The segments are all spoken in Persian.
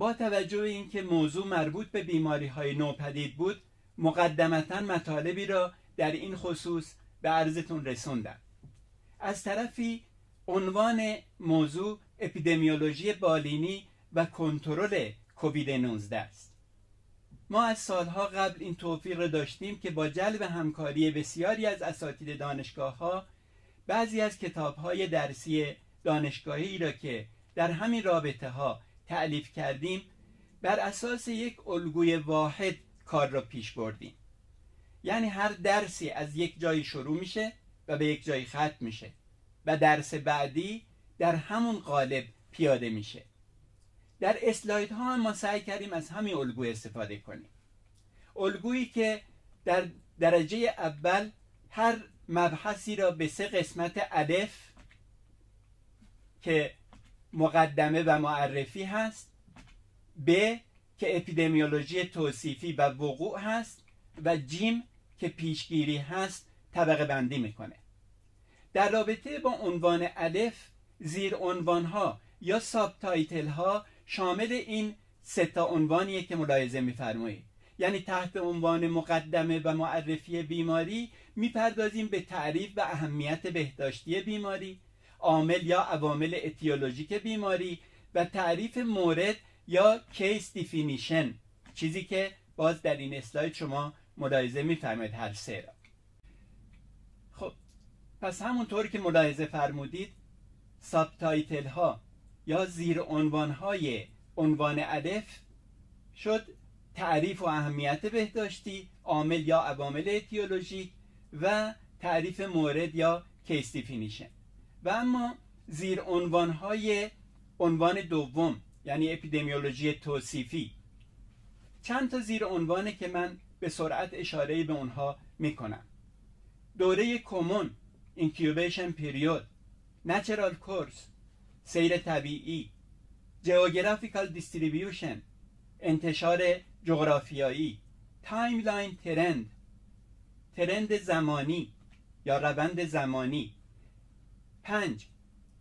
با توجه به اینکه موضوع مربوط به بیماری های نوپدید بود مقدمتا مطالبی را در این خصوص به عرضتون رسوندم. از طرفی عنوان موضوع اپیدمیولوژی بالینی و کنترل کووید 19 است. ما از سالها قبل این توفیق را داشتیم که با جلب همکاری بسیاری از اساتید دانشگاه ها بعضی از کتاب های درسی دانشگاهی را که در همین رابطه ها تعلیف کردیم بر اساس یک الگوی واحد کار را پیش بردیم. یعنی هر درسی از یک جایی شروع میشه و به یک جایی ختم میشه و درس بعدی در همون قالب پیاده میشه. در اسلاید ها هم ما سعی کردیم از همین الگوی استفاده کنیم. الگویی که در درجه اول هر مبحثی را به سه قسمت الف که مقدمه و معرفی هست ب که اپیدمیولوژی توصیفی و وقوع هست و جیم که پیشگیری هست طبقه بندی می‌کنه. در رابطه با عنوان الف زیر عنوان ها یا subtitle ها شامل این سه تا عنوانیه که ملاحظه میفرمایید. یعنی تحت عنوان مقدمه و معرفی بیماری می‌پردازیم به تعریف و اهمیت بهداشتی بیماری. عامل یا عوامل اتیولوژیک بیماری و تعریف مورد یا case definition چیزی که باز در این اسلاید شما ملاحظه میفرمایید هر سه را. خب پس همونطور که ملاحظه فرمودید subtitle ها یا زیر عنوان های عنوان الف شد تعریف و اهمیت بهداشتی عامل یا عوامل اتیولوژیک و تعریف مورد یا case definition و اما زیر عنوان های عنوان دوم یعنی اپیدمیولوژی توصیفی. چند تا زیر عنوانه که من به سرعت اشاره به اونها می‌کنم. دوره کمون incubation period natural course سیر طبیعی geographical distribution انتشار جغرافیایی timeline trend ترند زمانی یا روند زمانی. پنج.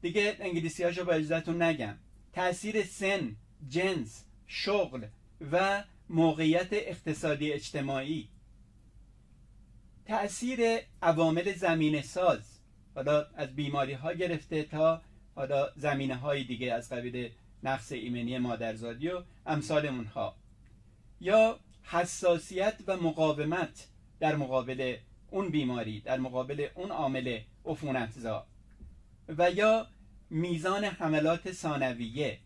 دیگه انگلیسی هاشو با اجازتون نگم. تاثیر سن جنس شغل و موقعیت اقتصادی اجتماعی. تأثیر عوامل زمین ساز. حالا از بیماری ها گرفته تا حالا زمینه های دیگه از قبیل نقص ایمنی مادرزادی و امثال اونها. یا حساسیت و مقاومت در مقابل اون بیماری در مقابل اون عامل عفونتزا. و یا میزان حملات ثانویه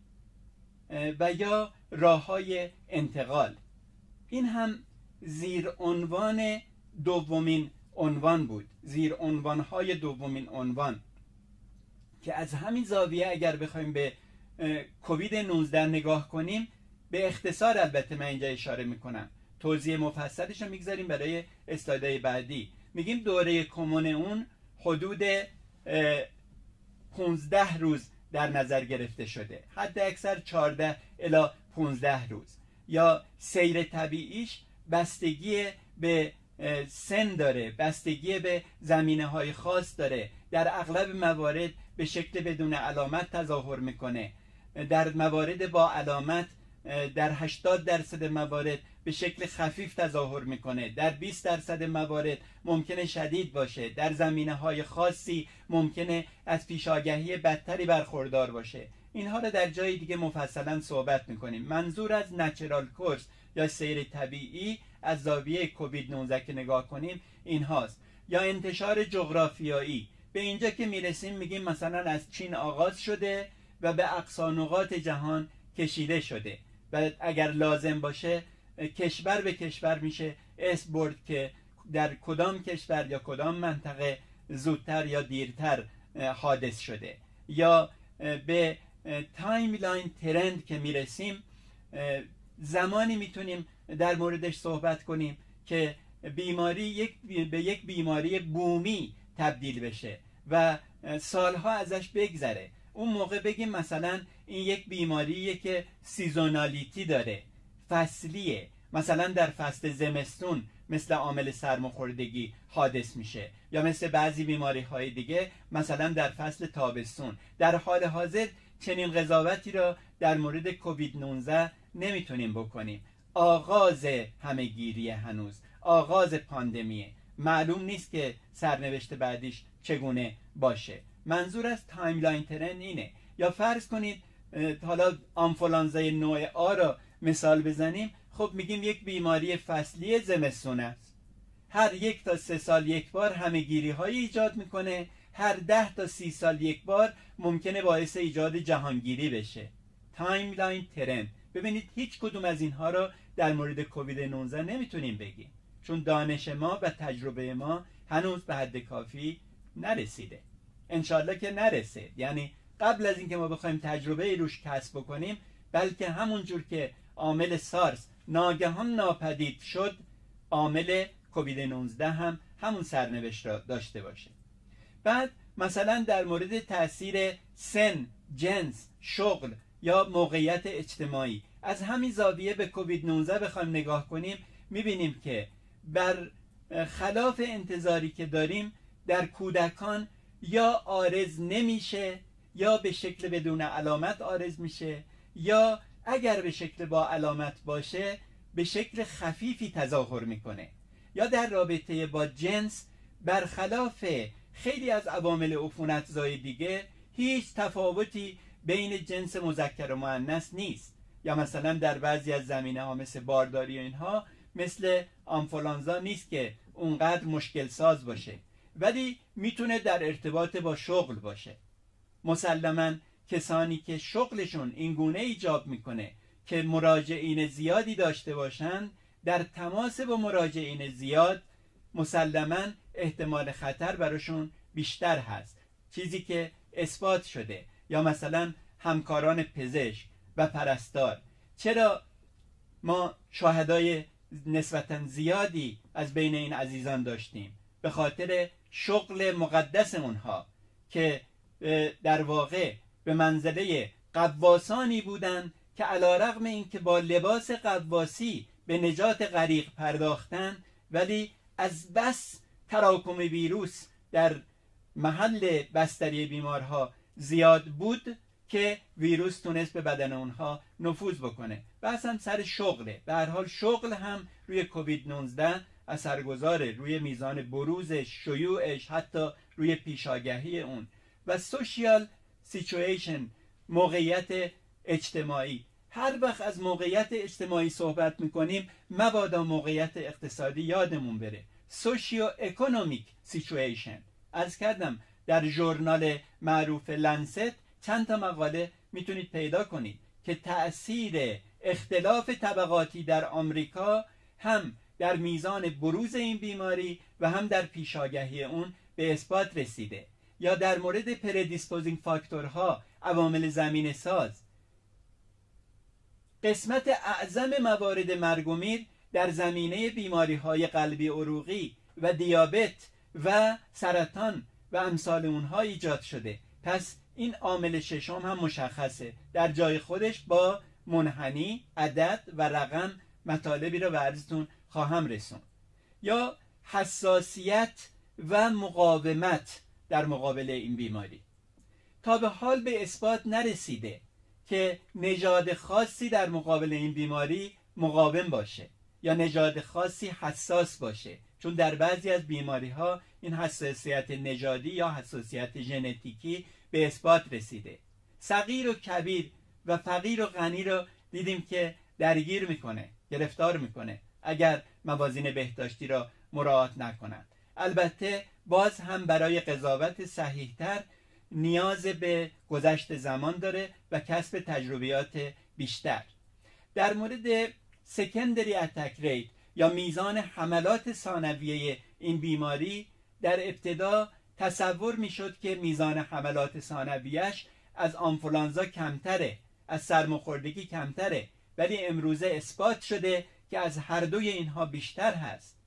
و یا راه های انتقال. این هم زیر عنوان دومین عنوان بود. زیر عنوان های دومین عنوان. که از همین زاویه اگر بخوایم به کووید 19 نگاه کنیم به اختصار البته من اینجا اشاره می‌کنم. توضیح مفصلش رو می‌گذاریم برای استادای بعدی. میگیم دوره کمون اون حدود 15 روز در نظر گرفته شده. حد اکثر 14 الا 15 روز. یا سیر طبیعیش بستگی به سن داره بستگی به زمینه های خاص داره. در اغلب موارد به شکل بدون علامت تظاهر می‌کنه. در موارد با علامت در 80 درصد موارد به شکل خفیف تظاهر می‌کنه. در 20 درصد موارد ممکنه شدید باشه. در زمینه های خاصی ممکنه از پیشاگهی بدتری برخوردار باشه. اینها رو در جای دیگه مفصلا صحبت می‌کنیم. منظور از نچرال کورس یا سیر طبیعی از زاویه کووید 19 که نگاه کنیم این هاست یا انتشار جغرافیایی. به اینجا که می‌رسیم میگیم مثلا از چین آغاز شده و به اقصانقات جهان کشیده شده. و اگر لازم باشه کشور به کشور میشه اسم برد که در کدام کشور یا کدام منطقه زودتر یا دیرتر حادث شده. یا به timeline trend که می‌رسیم زمانی می‌تونیم در موردش صحبت کنیم که بیماری یک به یک بیماری بومی تبدیل بشه و سالها ازش بگذره. اون موقع بگیم مثلا این یک بیماریه که seasonality داره. فصلیه مثلا در فصل زمستون مثل عامل سرماخوردگی حادث میشه. یا مثل بعضی بیماری های دیگه مثلا در فصل تابستون. در حال حاضر چنین قضاوتی را در مورد کووید 19 نمی‌تونیم بکنیم. آغاز همه‌گیری هنوز. آغاز پاندمیه. معلوم نیست که سرنوشت بعدیش چگونه باشه. منظور از timeline trend اینه. یا فرض کنید حالا آنفولانزای نوع آ را مثال بزنیم. خب میگیم یک بیماری فصلی زمستون است. هر یک تا سه سال یک بار همه گیری های ایجاد می‌کنه. هر ده تا سی سال یک بار ممکنه باعث ایجاد جهانگیری بشه. timeline trend ببینید هیچ کدوم از اینها رو در مورد کووید 19 نمی‌تونیم بگیم. چون دانش ما و تجربه ما هنوز به حد کافی نرسیده. انشالله که نرسه. یعنی قبل از اینکه ما بخوایم تجربه روش کسب بکنیم بلکه همونجور که عامل سارس. ناگهان ناپدید شد عامل کووید 19 هم همون سرنوشت را داشته باشه. بعد مثلا در مورد تاثیر سن جنس شغل یا موقعیت اجتماعی. از همین زاویه به کووید 19 بخوایم نگاه کنیم می‌بینیم که بر خلاف انتظاری که داریم در کودکان یا آرز نمیشه یا به شکل بدون علامت آرز میشه یا اگر به شکل با علامت باشه به شکل خفیفی تظاهر می‌کنه. یا در رابطه با جنس برخلاف خیلی از عوامل عفونت زای دیگه هیچ تفاوتی بین جنس مذکر و مؤنث نیست. یا مثلا در بعضی از زمینه ها مثل بارداری و اینها مثل آنفولانزا نیست که اونقدر مشکل ساز باشه. ولی می‌تونه در ارتباط با شغل باشه. مسلما کسانی که شغلشون این گونه ایجاب می‌کنه که مراجعین زیادی داشته باشند در تماس با مراجعین زیاد مسلما احتمال خطر براشون بیشتر هست. چیزی که اثبات شده یا مثلا همکاران پزشک و پرستار. چرا ما شاهدای نسبتا زیادی از بین این عزیزان داشتیم؟ به خاطر شغل مقدس اونها که در واقع به منزله قواسانی بودند که علا رغم این که با لباس قواسی به نجات غریق پرداختن ولی از بس تراکم ویروس در محل بستری بیمارها زیاد بود که ویروس تونست به بدن اونها نفوذ بکنه. و اصلا سر شغله. به هر حال شغل هم روی کووید 19 اثرگذاره روی میزان بروزش شیوعش حتی روی پیش‌آگهی اون. و social situation موقعیت اجتماعی. هر وقت از موقعیت اجتماعی صحبت می‌کنیم مبادا موقعیت اقتصادی یادمون بره. socioeconomic situation عرض کردم در ژورنال معروف لنست چند تا مقاله می‌تونید پیدا کنید که تأثیر اختلاف طبقاتی در آمریکا هم در میزان بروز این بیماری و هم در پیش‌آگهی اون به اثبات رسیده. یا در مورد predisposing factor ها عوامل زمینه ساز. قسمت اعظم موارد مرگ و میر در زمینه بیماری های قلبی عروقی و دیابت و سرطان و امثال اونها ایجاد شده. پس این عامل ششم هم مشخصه. در جای خودش با منحنی عدد و رقم مطالبی رو به خواهم رسون یا حساسیت و مقاومت. در مقابل این بیماری. تا به حال به اثبات نرسیده که نژاد خاصی در مقابل این بیماری مقاوم باشه یا نژاد خاصی حساس باشه. چون در بعضی از بیماری ها این حساسیت نژادی یا حساسیت ژنتیکی به اثبات رسیده. صغیر و کبیر و فقیر و غنی رو دیدیم که درگیر می‌کنه گرفتار می‌کنه اگر موازین بهداشتی را مراعات نکنند. البته باز هم برای قضاوت صحیحتر نیاز به گذشت زمان داره و کسب تجربیات بیشتر. در مورد سکندری اتک ریت یا میزان حملات ثانویه این بیماری در ابتدا تصور می‌شد که میزان حملات ثانویش از آنفولانزا کمتره از سرماخوردگی کمتره ولی امروزه اثبات شده که از هر دوی اینها بیشتر هست.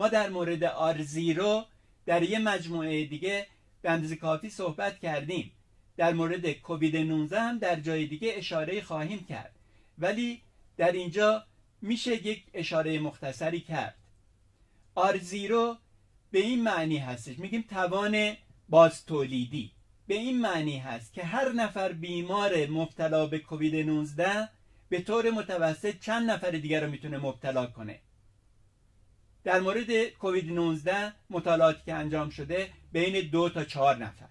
ما در مورد آر زیرو در یه مجموعه دیگه به اندازه کافی صحبت کردیم. در مورد کووید 19 هم در جای دیگه اشاره خواهیم کرد. ولی در اینجا میشه یک اشاره مختصری کرد. آر زیرو به این معنی هستش. میگیم توان باز تولیدی به این معنی هست که هر نفر بیمار مبتلا به کووید 19 به طور متوسط چند نفر دیگر رو می‌تونه مبتلا کنه. در مورد کووید 19 مطالعاتی که انجام شده بین دو تا چهار نفر.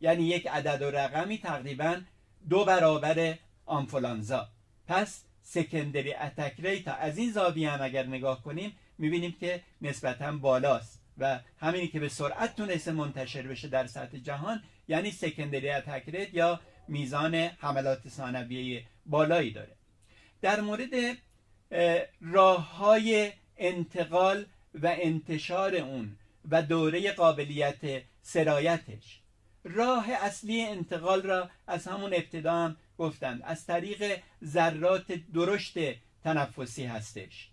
یعنی یک عدد و رقمی تقریبا دو برابر آنفولانزا. پس سکندری اتک ریت از این زاویه هم اگر نگاه کنیم می‌بینیم که نسبتا بالاست و همینی که به سرعت تونسته منتشر بشه در سطح جهان یعنی سکندری اتک ریت یا میزان حملات ثانویه بالایی داره. در مورد راه های انتقال و انتشار اون و دوره قابلیت سرایتش. راه اصلی انتقال را از همون ابتدا هم گفتند از طریق ذرات درشت تنفسی هستش.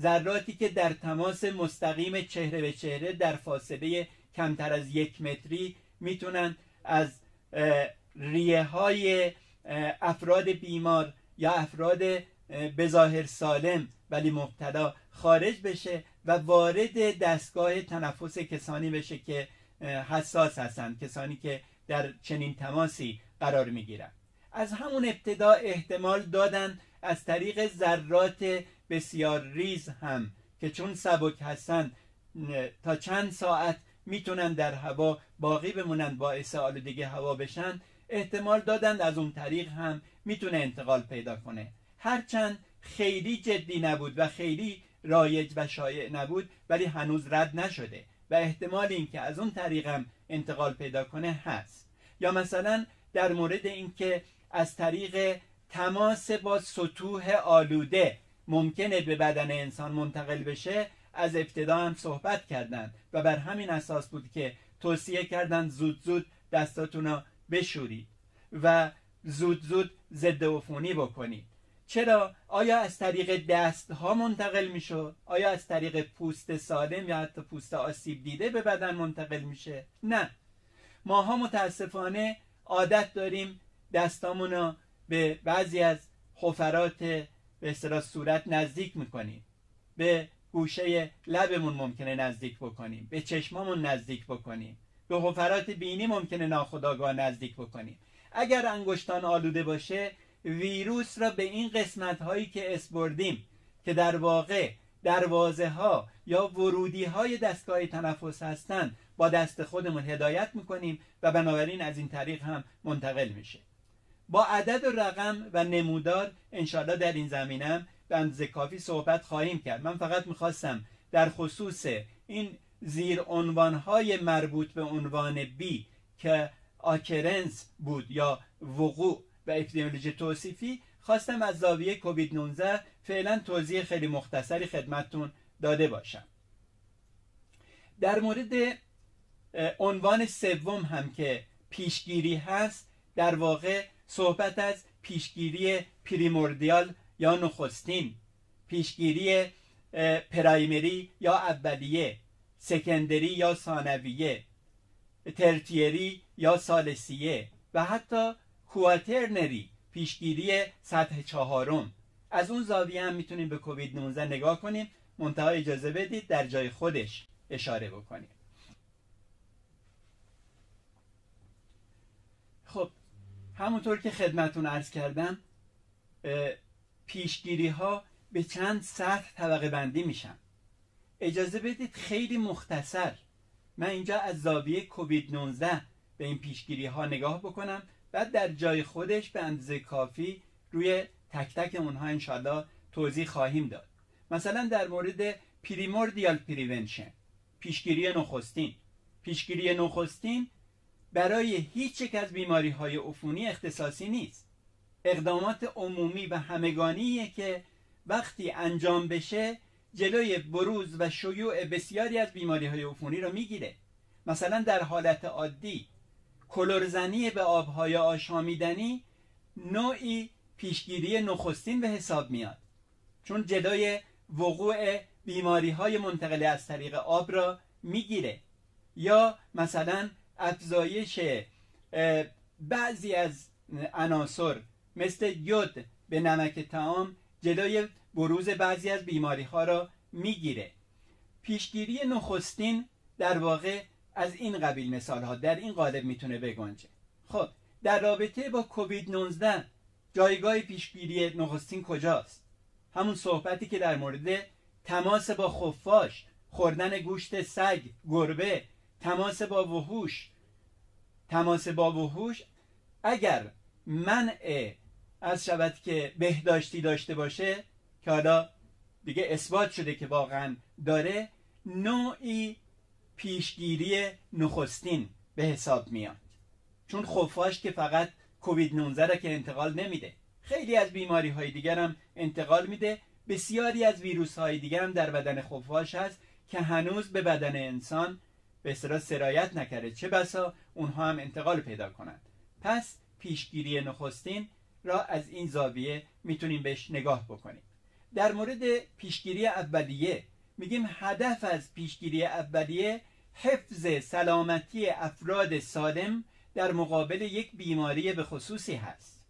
ذراتی که در تماس مستقیم چهره به چهره در فاصله کمتر از یک متری می‌تونن از ریه های افراد بیمار یا افراد بظاهر سالم ولی مبتلا خارج بشه و وارد دستگاه تنفس کسانی بشه که حساس هستند کسانی که در چنین تماسی قرار می‌گیرن از همون ابتدا احتمال دادن از طریق ذرات بسیار ریز هم که چون سبک هستند تا چند ساعت می‌تونن در هوا باقی بمونن باعث آلودگی هوا بشن احتمال دادند از اون طریق هم می‌تونه انتقال پیدا کنه. هرچند خیلی جدی نبود و خیلی رایج و شایع نبود ولی هنوز رد نشده و احتمال اینکه از اون طریق هم انتقال پیدا کنه هست. یا مثلا در مورد اینکه از طریق تماس با سطوح آلوده ممکنه به بدن انسان منتقل بشه از ابتدا هم صحبت کردند و بر همین اساس بود که توصیه کردند زود زود دستاتون رو بشورید و زود زود ضد عفونی بکنید. چرا؟ آیا از طریق دست ها منتقل میشه؟ آیا از طریق پوست سالم یا حتی پوست آسیب دیده به بدن منتقل میشه؟ نه. ماها متاسفانه عادت داریم دستامون رو به بعضی از حفرات به اصطلاح صورت نزدیک می‌کنیم. به گوشه لبمون ممکنه نزدیک بکنیم. به چشمامون نزدیک بکنیم. به حفرات بینی ممکنه ناخداگاه نزدیک بکنیم. اگر انگشتان آلوده باشه ویروس را به این قسمت هایی که اسپردیم که در واقع دروازه ها یا ورودی های دستگاه تنفس هستند با دست خودمون هدایت می‌کنیم و بنابراین از این طریق هم منتقل میشه. با عدد و رقم و نمودار انشالله در این زمینم به اندازه کافی صحبت خواهیم کرد. من فقط می‌خواستم در خصوص این زیر عنوان های مربوط به عنوان بی که آکرنس بود یا وقوع و اپیدمیولوژی توصیفی خواستم از زاویه کووید 19 فعلا توضیح خیلی مختصری خدمتتون داده باشم. در مورد عنوان سوم هم که پیشگیری هست در واقع صحبت از پیشگیری پریموردیال یا نخستین پیشگیری پرایمری یا اولیه سکندری یا ثانویه ترتیری یا سالسیه و حتی کواترنری پیشگیری سطح چهارم. از اون زاویه هم می‌تونیم به کووید 19 نگاه کنیم. منتها اجازه بدید در جای خودش اشاره بکنیم. خب همونطور که خدمتون عرض کردم پیشگیری ها به چند سطح طبقه بندی میشن. اجازه بدید خیلی مختصر. من اینجا از زاویه کووید 19 به این پیشگیری ها نگاه بکنم. بعد در جای خودش به اندازه کافی روی تک تک اونها انشالله توضیح خواهیم داد. مثلا در مورد primordial prevention پیشگیری نخستین. پیشگیری نخستین برای هیچ یک از بیماری های عفونی اختصاصی نیست. اقدامات عمومی و همگانیه که وقتی انجام بشه جلوی بروز و شیوع بسیاری از بیماری های عفونی را می‌گیره. مثلا در حالت عادی کلورزنی به آبهای آشامیدنی نوعی پیشگیری نخستین به حساب میاد. چون جلوی وقوع بیماری های منتقل از طریق آب را می‌گیره. یا مثلا افزایش بعضی از عناصر مثل یود به نمک تعام جلوی بروز بعضی از بیماری ها را می‌گیره. پیشگیری نخستین در واقع از این قبیل مثال ها در این قالب می‌تونه بگنجه. خب در رابطه با کووید 19 جایگاه پیشگیری نخستین کجاست؟ همون صحبتی که در مورد تماس با خفاش خوردن گوشت سگ گربه تماس با وحوش. تماس با وحوش اگر منع از شود که بهداشتی داشته باشه که حالا دیگه اثبات شده که واقعا داره نوعی پیشگیری نخستین به حساب میاد. چون خفاش که فقط کووید 19 را که انتقال نمیده. خیلی از بیماری های دیگر هم انتقال میده. بسیاری از ویروس های دیگر هم در بدن خفاش هست که هنوز به بدن انسان به اصطلاح سرایت نکرده. چه بسا اونها هم انتقال پیدا کنند. پس پیشگیری نخستین را از این زاویه می‌تونیم بهش نگاه بکنیم. در مورد پیشگیری اولیه میگیم هدف از پیشگیری اولیه حفظ سلامتی افراد سالم در مقابل یک بیماری به خصوصی هست.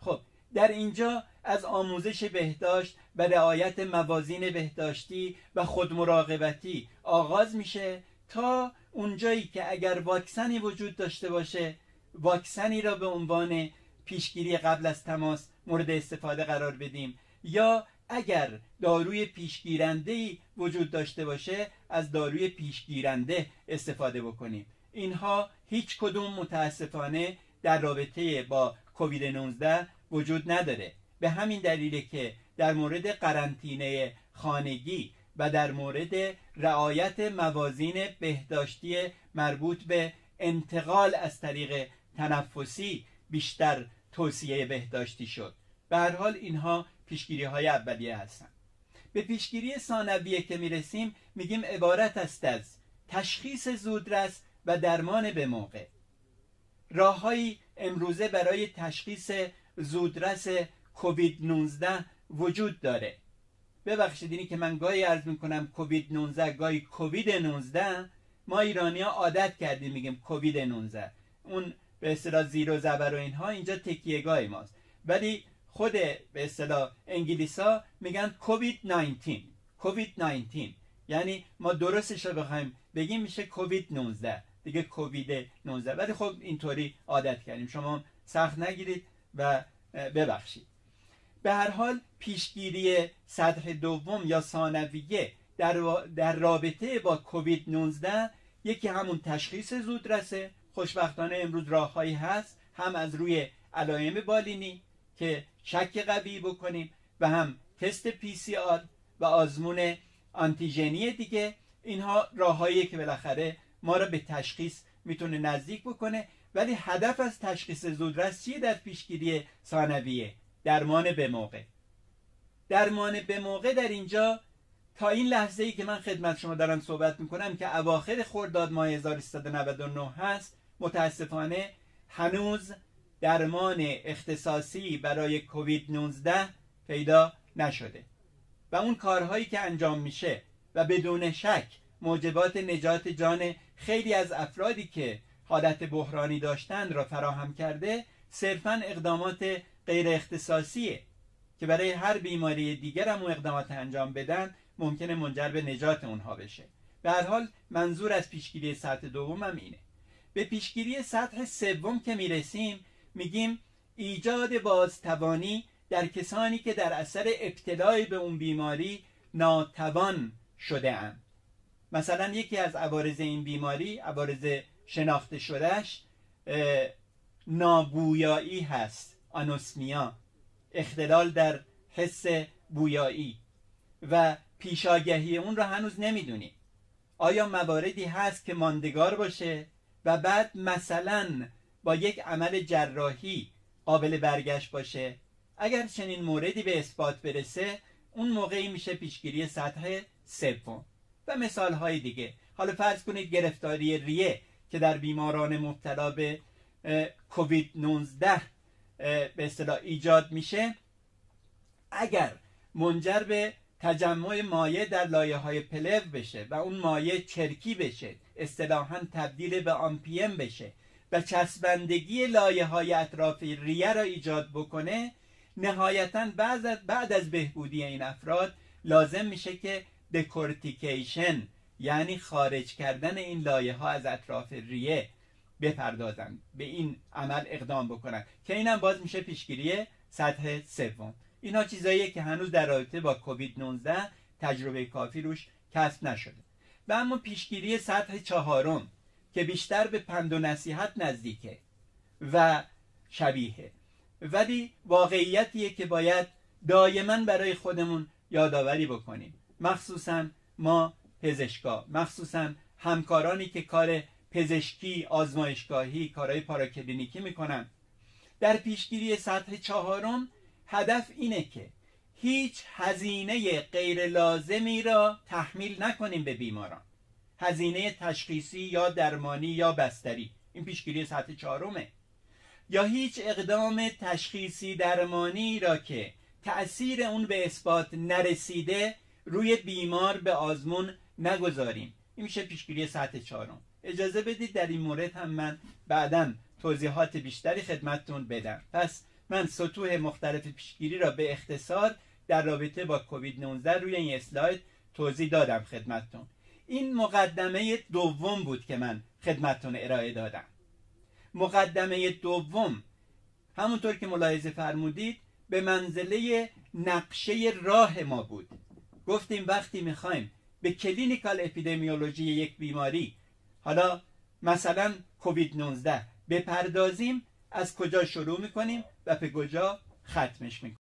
خب در اینجا از آموزش بهداشت و رعایت موازین بهداشتی و خودمراقبتی آغاز میشه تا اونجایی که اگر واکسنی وجود داشته باشه واکسنی را به عنوان پیشگیری قبل از تماس مورد استفاده قرار بدیم یا اگر داروی پیشگیرنده وجود داشته باشه از داروی پیشگیرنده استفاده بکنیم. اینها هیچ کدوم متاسفانه در رابطه با کووید 19 وجود نداره. به همین دلیله که در مورد قرنطینه خانگی و در مورد رعایت موازین بهداشتی مربوط به انتقال از طریق تنفسی بیشتر توصیه بهداشتی شد. به هر حال اینها پیشگیری های اولیه هستند به پیشگیری ثانویه که می‌رسیم میگیم عبارت است از تشخیص زودرس و درمان به موقع. راههایی امروزه برای تشخیص زودرس کووید 19 وجود داره. ببخشید اینی که من گاهی عرض می‌کنم کووید 19 گاهی کووید 19 ما ایرانی ها عادت کردیم میگیم کووید 19 اون به اصطلاح زیر و زبر و اینها اینجا تکیهگاه ماست. ولی خود به اصطلاح انگلیسا میگن کووید 19 کووید 19 یعنی ما درستش رو بخوایم بگیم میشه کووید 19 دیگه کووید 19 ولی خب اینطوری عادت کردیم. شما سخت نگیرید و ببخشید. به هر حال پیشگیری سطح دوم یا ثانویه در, در رابطه با کووید 19 یکی همون تشخیص زودرسه. خوشبختانه امروز راههایی هست. هم از روی علائم بالینی که شک قوی بکنیم و هم تست پی سی آر و آزمون آنتیژنی دیگه اینها راههایی که بالاخره ما را به تشخیص می‌تونه نزدیک بکنه. ولی هدف از تشخیص زودرس چیه در پیشگیری ثانویه؟ درمان به موقع. درمان به موقع در اینجا تا این لحظه ای که من خدمت شما دارم صحبت می‌کنم که اواخر خرداد ماه 1399 هست متاسفانه هنوز درمان اختصاصی برای کووید 19 پیدا نشده. و اون کارهایی که انجام میشه و بدون شک موجبات نجات جان خیلی از افرادی که حالت بحرانی داشتند را فراهم کرده صرفا اقدامات غیر اختصاصیه که برای هر بیماری دیگر هم اقدامات انجام بدن ممکنه منجر به نجات اونها بشه. به هر حال منظور از پیشگیری سطح دوم هم اینه. به پیشگیری سطح سوم که می‌رسیم میگیم ایجاد بازتوانی در کسانی که در اثر ابتلای به اون بیماری ناتوان شده اند مثلا یکی از عوارض این بیماری عوارض شناخته شدهش نابویایی هست آنوسمیا اختلال در حس بویایی. و پیشاگهی اون رو هنوز نمی‌دونیم. آیا مواردی هست که ماندگار باشه؟ و بعد مثلا با یک عمل جراحی قابل برگشت باشه. اگر چنین موردی به اثبات برسه اون موقعی میشه پیشگیری سطح سوم. و مثال های دیگه. حالا فرض کنید گرفتاری ریه که در بیماران مبتلا به کووید 19 به اصطلاح ایجاد میشه اگر منجر به تجمع مایع در لایه های پلو بشه و اون مایع چرکی بشه اصطلاحا تبدیل به آمپیم بشه و چسبندگی لایه های اطراف ریه را ایجاد بکنه نهایتا بعد, بعد از بهبودی این افراد لازم میشه که دکورتیکیشن یعنی خارج کردن این لایه ها از اطراف ریه بپردازن به این عمل اقدام بکنن. که اینم باز میشه پیشگیری سطح سوم. اینا چیزاییه که هنوز در رابطه با کووید 19 تجربه کافی روش کسب نشده. و اما پیشگیری سطح چهارم. که بیشتر به پند و نصیحت نزدیکه و شبیه ولی واقعیتیه که باید دائما برای خودمون یادآوری بکنیم. مخصوصا ما پزشکا مخصوصا همکارانی که کار پزشکی آزمایشگاهی کارهای پاراکلینیکی می‌کنن. در پیشگیری سطح چهارم هدف اینه که هیچ هزینه غیر لازمی را تحمیل نکنیم به بیماران. هزینه تشخیصی یا درمانی یا بستری. این پیشگیری سطح چهارمه. یا هیچ اقدام تشخیصی درمانی را که تأثیر اون به اثبات نرسیده روی بیمار به آزمون نگذاریم. این میشه پیشگیری سطح چهارم. اجازه بدید در این مورد هم من بعدا توضیحات بیشتری خدمتتون بدم. پس من سطوح مختلف پیشگیری را به اختصار در رابطه با کووید 19 روی این اسلاید توضیح دادم خدمتتون. این مقدمه دوم بود که من خدمتتون ارائه دادم. مقدمه دوم همونطور که ملاحظه فرمودید به منزله نقشه راه ما بود. گفتیم وقتی می‌خوایم به کلینیکال اپیدمیولوژی یک بیماری حالا مثلا کووید 19 بپردازیم از کجا شروع می‌کنیم و به کجا ختمش می‌کنیم.